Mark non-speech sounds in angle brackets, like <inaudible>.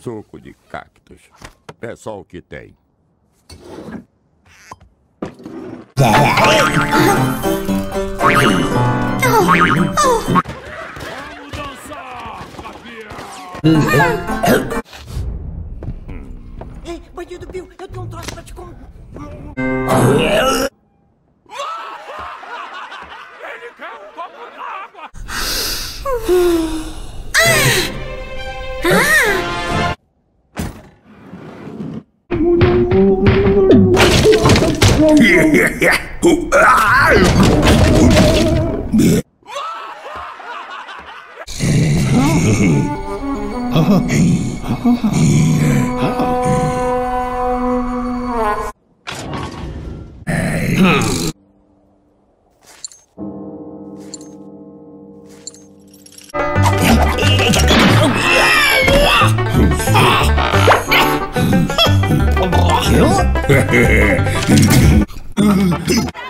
Suco de cactos. É só o que tem. Ei, bandido Bill, eu tenho um troço pra te contar. Ele quer um copo d'água! Ah! Ah! Hmm. <laughs> Huh? <laughs>